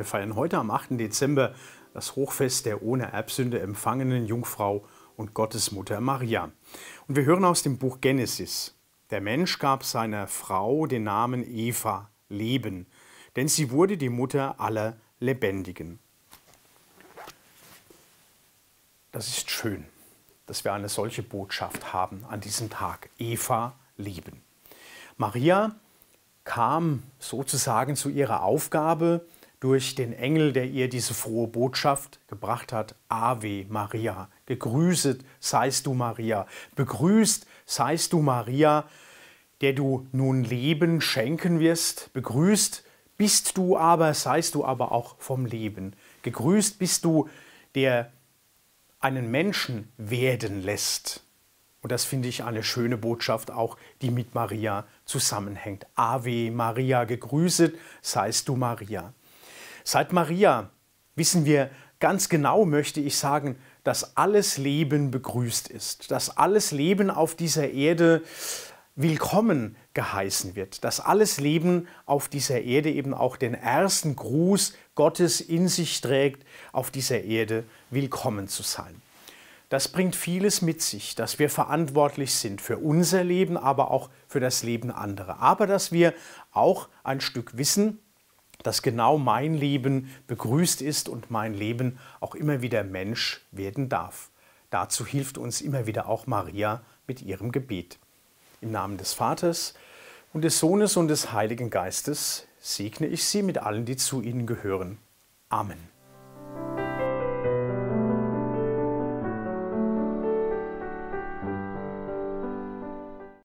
Wir feiern heute am 8. Dezember das Hochfest der ohne Erbsünde empfangenen Jungfrau und Gottesmutter Maria. Und wir hören aus dem Buch Genesis. Der Mensch gab seiner Frau den Namen Eva, Leben, denn sie wurde die Mutter aller Lebendigen. Das ist schön, dass wir eine solche Botschaft haben an diesem Tag. Eva, Leben. Maria kam sozusagen zu ihrer Aufgabe, durch den Engel, der ihr diese frohe Botschaft gebracht hat. Ave Maria, gegrüßet seist du Maria, begrüßt seist du Maria, der du nun Leben schenken wirst, begrüßt bist du aber, seist du aber auch vom Leben. Gegrüßt bist du, der einen Menschen werden lässt. Und das finde ich eine schöne Botschaft auch, die mit Maria zusammenhängt. Ave Maria, gegrüßet seist du Maria. Seit Maria wissen wir ganz genau, möchte ich sagen, dass alles Leben begrüßt ist, dass alles Leben auf dieser Erde willkommen geheißen wird, dass alles Leben auf dieser Erde eben auch den ersten Gruß Gottes in sich trägt, auf dieser Erde willkommen zu sein. Das bringt vieles mit sich, dass wir verantwortlich sind für unser Leben, aber auch für das Leben anderer. Aber dass wir auch ein Stück wissen, dass genau mein Leben begrüßt ist und mein Leben auch immer wieder Mensch werden darf. Dazu hilft uns immer wieder auch Maria mit ihrem Gebet. Im Namen des Vaters und des Sohnes und des Heiligen Geistes segne ich Sie mit allen, die zu Ihnen gehören. Amen.